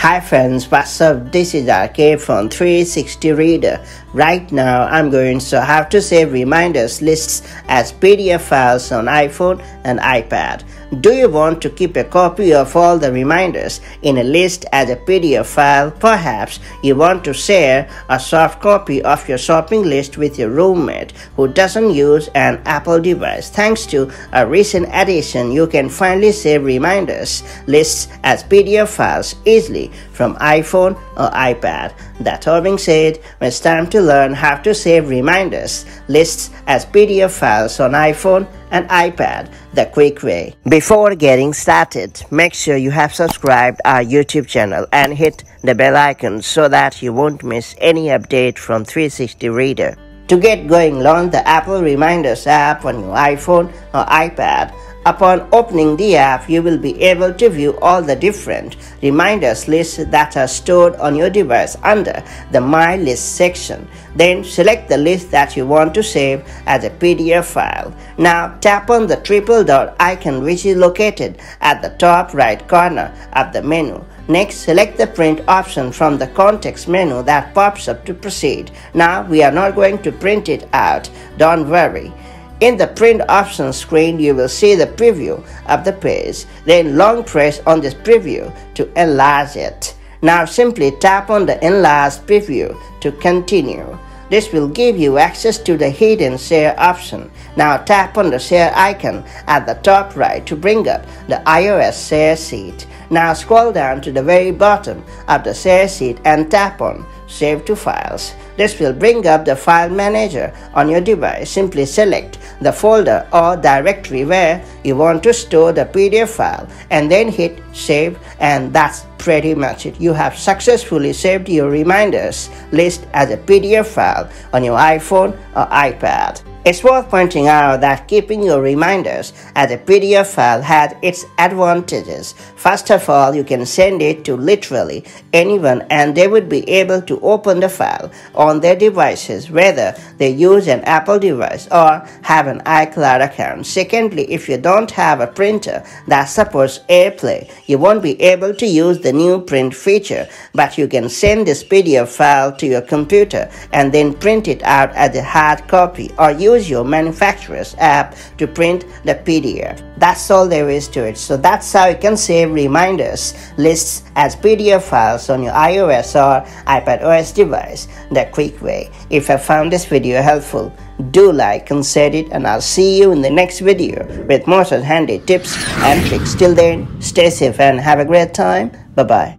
Hi friends, what's up? This is RK from 360 Reader. Right now, I'm going to have to save reminders lists as PDF files on iPhone and iPad. Do you want to keep a copy of all the reminders in a list as a PDF file? Perhaps you want to share a soft copy of your shopping list with your roommate who doesn't use an Apple device. Thanks to a recent addition, you can finally save reminders lists as PDF files easily from iPhone or iPad. That being said, it's time to learn how to save reminders lists as PDF files on iPhone and iPad the quick way. Before getting started, make sure you have subscribed our YouTube channel and hit the bell icon so that you won't miss any update from 360 Reader. To get going, launch the Apple Reminders app on your iPhone or iPad Upon opening the app, you will be able to view all the different reminders lists that are stored on your device under the My List section. Then select the list that you want to save as a PDF file. Now tap on the triple dot icon which is located at the top right corner of the menu. Next, select the print option from the context menu that pops up to proceed. Now we are not going to print it out, don't worry. In the print options screen, you will see the preview of the page. Then long press on this preview to enlarge it. Now simply tap on the enlarge preview to continue. This will give you access to the hidden share option. Now tap on the share icon at the top right to bring up the iOS share sheet. Now scroll down to the very bottom of the share sheet and tap on Save to Files. This will bring up the file manager on your device. Simply select the folder or directory where you want to store the PDF file and then hit save and that's pretty much it. You have successfully saved your reminders list as a PDF file on your iPhone or iPad. It's worth pointing out that keeping your reminders as a PDF file has its advantages. First of all, you can send it to literally anyone and they would be able to open the file on their devices, whether they use an Apple device or have an iCloud account. Secondly, if you don't have a printer that supports AirPlay, you won't be able to use the new print feature, but you can send this PDF file to your computer and then print it out as a hard copy or use your manufacturer's app to print the PDF. That's all there is to it. So that's how you can save reminders lists as PDF files on your iOS or iPad OS device the quick way. If I found this video helpful, do like and share it and I'll see you in the next video with more handy tips and tricks. Till then, stay safe and have a great time. Bye bye.